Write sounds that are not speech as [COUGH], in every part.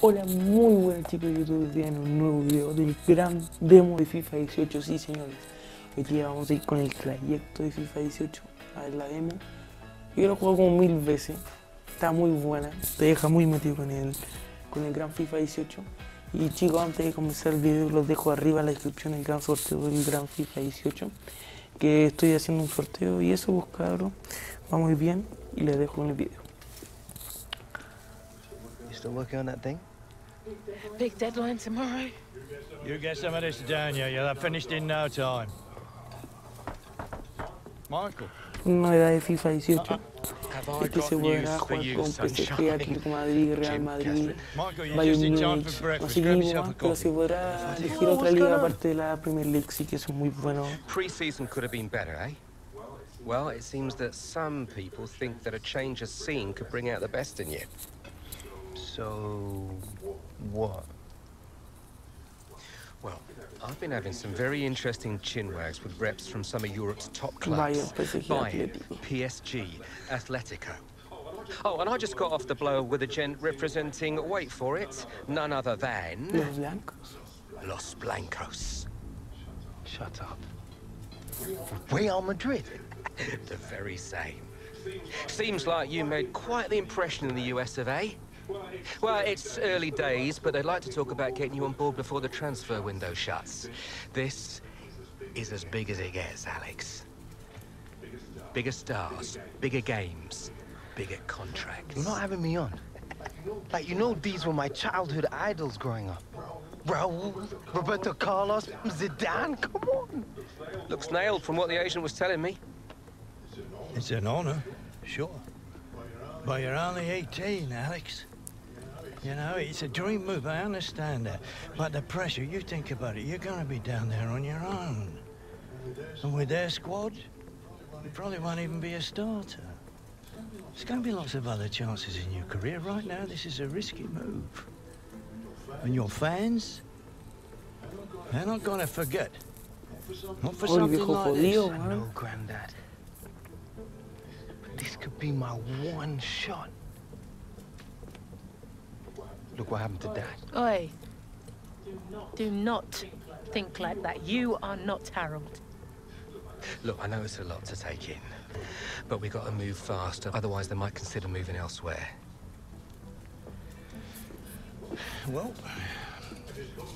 Hola, muy buenas chicos de YouTube, hoy en un nuevo video del gran demo de FIFA 18, sí señores. Hoy día vamos a ir con el trayecto de FIFA 18, a ver la demo. Yo lo juego como mil veces, está muy buena, te deja muy metido con el, con el gran FIFA 18. Y chicos, antes de comenzar el video, los dejo arriba en la descripción el gran sorteo del gran FIFA 18. Que estoy haciendo un sorteo y eso, pues va muy bien y les dejo en el video. You still working on that thing? Big deadline tomorrow. You get some of this down, you. You'll have finished in no time. Michael. Novedad de FIFA 18. Have I Este se got news podrá jugar you, con PSG. Atlético Madrid, Real Madrid, Caslett. Michael, you're Bayern just in time Múnich, for no sé qué yourself más, pero se podrá elegir otra liga aparte de la Premier League, sí que son muy buenos. Pre-season could have been better, eh? Well, it seems that some people think that a change of scene could bring out the best in you. So, what? Well, I've been having some very interesting chinwags with reps from some of Europe's top clubs. PSG, Bayern, PSG, Atletico. Oh, and I just got off the blow with a gent representing, wait for it, none other than Los blancos. Los Blancos. Shut up. Real Madrid? [LAUGHS] The very same. Seems like you made quite the impression in the US of A. Well, it's early days, but they'd like to talk about getting you on board before the transfer window shuts. This is as big as it gets, Alex. Bigger stars, bigger games, bigger contracts. You're not having me on. Like, you know these were my childhood idols growing up. Raul, Roberto Carlos, Zidane, come on. Looks nailed from what the agent was telling me. It's an honor, sure. But you're only 18, Alex. You know, it's a dream move, I understand that. But the pressure, you think about it, you're going to be down there on your own. And with their squad, you probably won't even be a starter. There's going to be lots of other chances in your career. Right now, this is a risky move. And your fans, they're not going to forget. Not for el something viejo like jodido, this. I know, man. Granddad. But this could be my one shot. Look what happened to Dad. Oi. Do not think like that. You are not Harold. Look, I know it's a lot to take in, but we got to move faster, otherwise they might consider moving elsewhere. Well,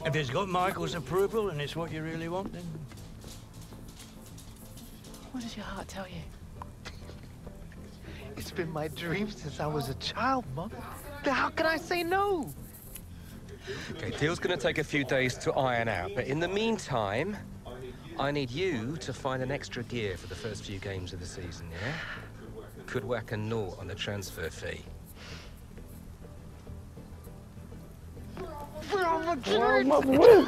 if it's got Michael's approval and it's what you really want, then What does your heart tell you? It's been my dream since I was a child, Mom. How can I say no? Okay, deal's gonna take a few days to iron out, but in the meantime, I need you to find an extra gear for the first few games of the season, yeah? Could whack a naught on the transfer fee. Real Madrid! Vamos, weón.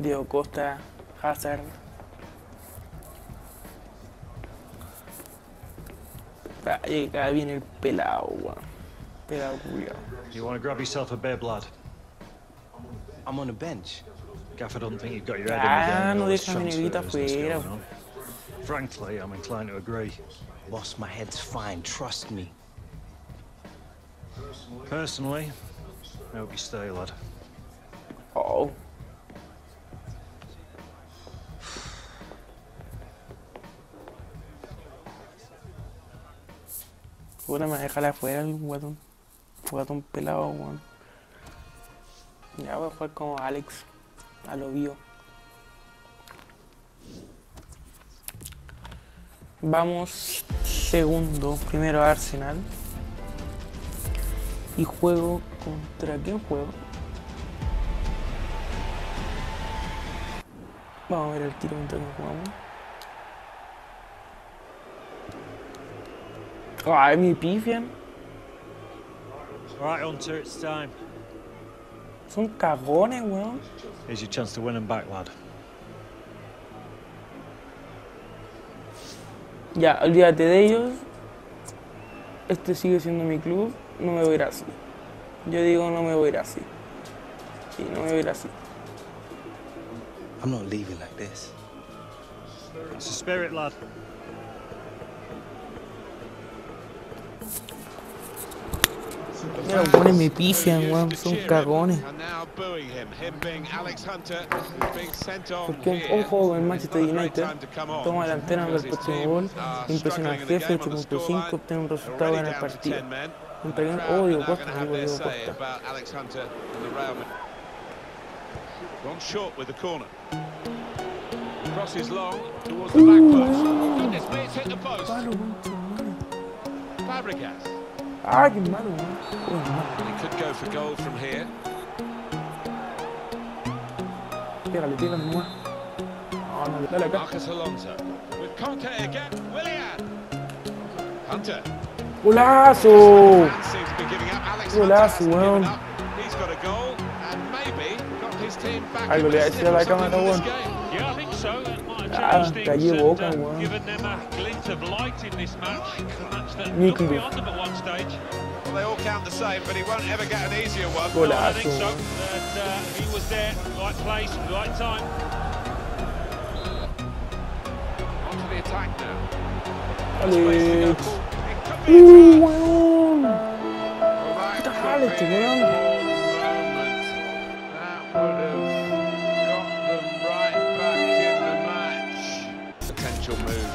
Diego Costa, Hazard. Ahí acá viene el pelado, weón. Pelado culiao. You want to grab yourself a bib, lad? I'm on a bench. Gaffer don't think you've got your head Ah, in the game. no this deja a mi negrita transfer business fuera. Frankly, I'm inclined to agree. Boss, my head's fine, trust me. Personally, I hope you stay, lad. Oh. Puta, me dejar afuera el guatón. Guatón pelado, weón. Ya voy a jugar como Alex. A lo bio. Vamos segundo, primero Arsenal. Y juego contra quién juego. Vamos a ver el tiro quién jugamos. Ay, mi pifian. Right, Hunter, it's time. Son cagones, weón. Here's your chance to win them back, lad. Ya, olvídate de ellos. Este sigue siendo mi club. No me voy a ir así. Yo digo, no me voy a ir así. Sí, no me voy a ir así. I'm not leaving like this. That's the spirit, lad. Los buenos me pifian, weón. Son cagones. Porque un juego en Manchester United toma delantera en el próximo gol, impresiona 8.5, obtiene un resultado en el partido. Un pequeño odio, cuesta, digo, cuesta. Short with the corner. Cross long towards the back post. Qué malo, weón. Uy, malo. He could go for goal from here. Pégale, pégale, nomás. No, oh, no, dale acá. Marcos Alonso. With Kanté again. Willian. Hunter. ¡Golazo! Man seems to be giving up. Alex Golazo, weón. He's got a goal and maybe got his team back Algo le voy a the decir a la cámara, weón. That might have changed things callé and, boca, weón. given them a glint of light in this match. Match that Ni looked que- beyond them at one stage. Well, they all count the same, but he won't ever get an easier one. No, I think so. That uh, he was there, right place, right time. Onto the attack now. Alex. It could ¡Uh, be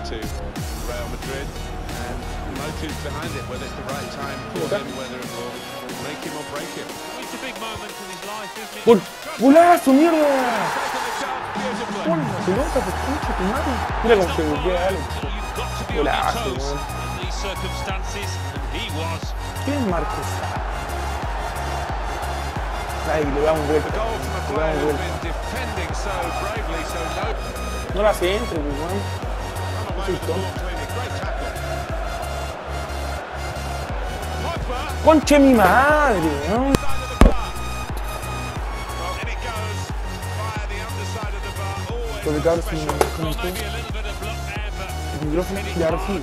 to Real Madrid and motives behind it, whether it's the right time for him, whether it will make him or break him. It's a big moment in his life, isn't it? ¡Gol! ¡Golazo, mierda! Se no No la centre, weón. Então... Concha mi madre, ¿no? Tô ligado assim, como é que é? O microfone é ligado assim.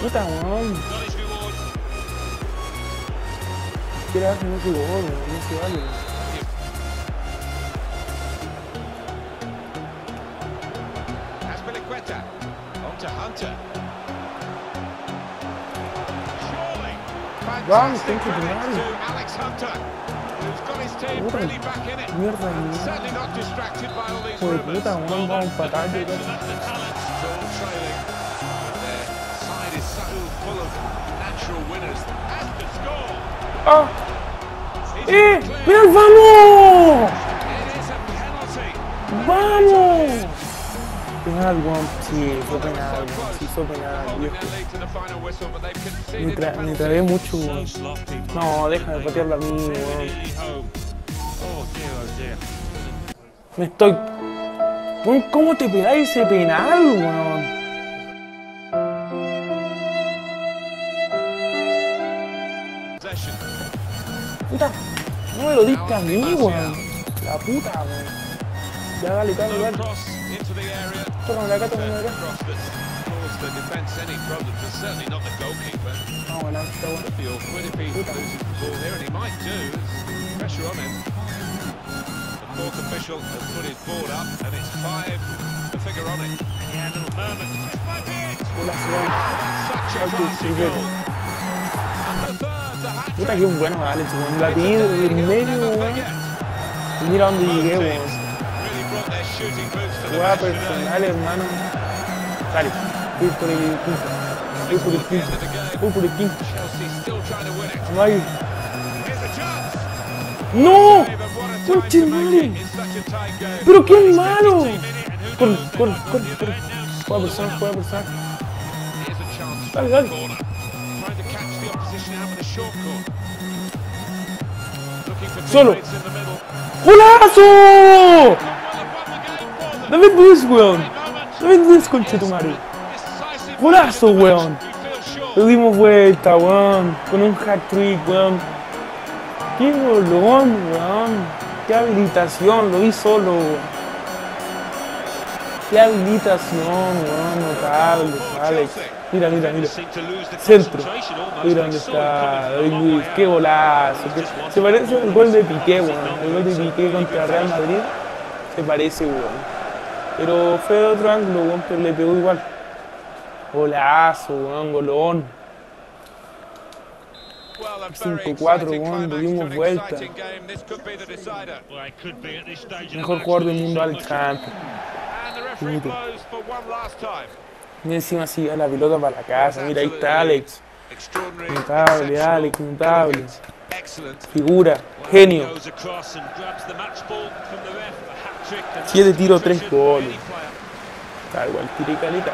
Puta, mano. Tirar assim, muito louco, né? não sei, olha. Ah, vamos, tem que do Mário. Né? Puta, merda aí. Foi puta, um bom empatar né? de Ah! E, meu, vamos! Vamos! Penal, weón. Sí, fue penal. Sí, fue penal, viejo. Me, tra trabé mucho, weón. No, déjame patearla a mí, weón. Me estoy... Weón, ¿cómo te pegáis ese penal, weón? Puta, no me lo diste a mí, weón. La puta, weón. Ya, dale, dale, dale. Cross into the area. Tócame acá, tócame acá. Cross that's caused the defence any problems, and certainly not the goalkeeper. Vamos a ganar, está bueno. Could be awkward if he loses the ball here, and he might do. There's pressure on him. The fourth official has put his board up, and it's five, the figure on it. Yeah, a little moment. Golazo, weón. Such a Ay, classy qué goal. And the third, the hat Puta, qué bueno, Alex, weón. La tiene en medio, weón. Mira dónde llegué, weón. Really brought their shooting boots to the jugada personales, hermano. Dale, voy por el quinto. Voy por el quinto. Voy por el quinto. No hay. ¡No! ¡Conche male! ¡Pero qué malo! Corre, corre, corre, corre. Puede pasar, puede pasar. Dale, dale. Solo. ¡Golazo! Dame 10, weón. Dame 10, conchetumare. Golazo, weón. Lo dimos vuelta, weón. Con un hat trick, weón. Qué bolón, weón. Qué habilitación. Lo vi solo, weón. Qué habilitación, weón. Notable, Alex. Mira, mira, mira. Centro. Mira dónde está Qué golazo. Se parece al gol de Piqué, weón. El gol de Piqué contra Real Madrid. Se parece, weón. Pero fue de otro ángulo, weón, pero le pegó igual. Golazo, weón, golón. 5-4, weón, dimos vuelta. Mejor jugador del mundo al campo. Mira encima si la pelota para la casa. Mira, ahí está Alex. Notable, Alex, notable. Figura, genio. 7 tiros, 3 goles. Está igual, tiré caleta.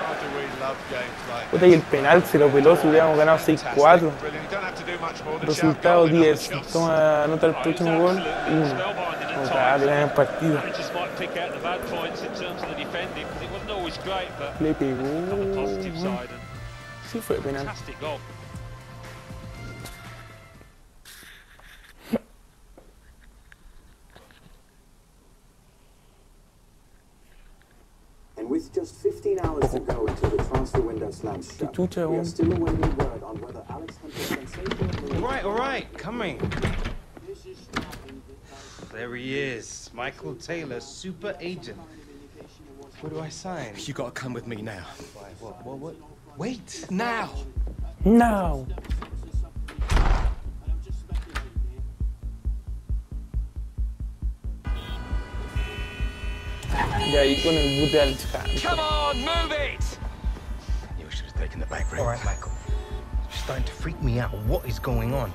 Puta, y el penal se lo peló, si hubiéramos ganado 6-4. Resultado 10. Toma, anota el próximo gol. 1. Notable en el partido. Le pegó. Sí fue penal. With just 15 hours to go until the transfer window slams shut, chucha, we are still awaiting word on whether Alex Hunter's sensational All right, all right, coming. There he is, Michael Taylor, super agent. Where do I sign? You gotta come with me now. Why, what, what, what? Wait. Now! No. Y ahí con el boot de Alex Hunter. Come on, move it! You should have taken the back room. All right, Michael. It's starting to freak me out. What is going on?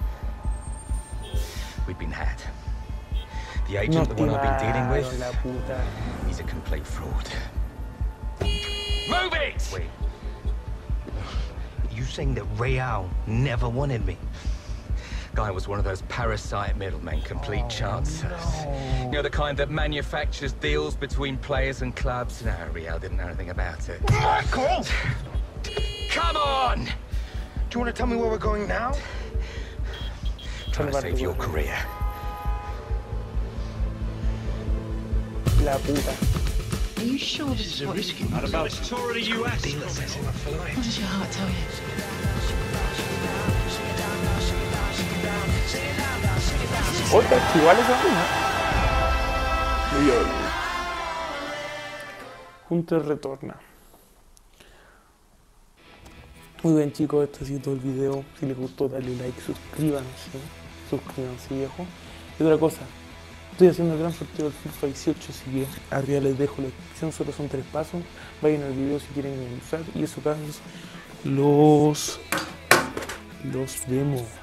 We've been had. The No agent, the one I've been dealing with, la puta. he's a complete fraud. Move it! Wait. You saying that Real never wanted me? Guy was one of those parasite middlemen, complete oh, chancers. You know, the kind that manufactures deals between players and clubs? No, Real didn't know anything about it. Michael! Come on! Do you want to tell me where we're going now? Trying to save your career. La puta. Are you sure this is what you And about this tour of the US. What does your heart tell you? Otra, igual esa una. Hunter retorna. Muy bien chicos, este ha sido todo el video. Si les gustó dale like, suscríbanse. Suscríbanse viejo. Y otra cosa, estoy haciendo el gran sorteo del FIFA 18, así que arriba les dejo la descripción, solo son tres pasos. Vayan al video si quieren usar y eso casos los los vemos.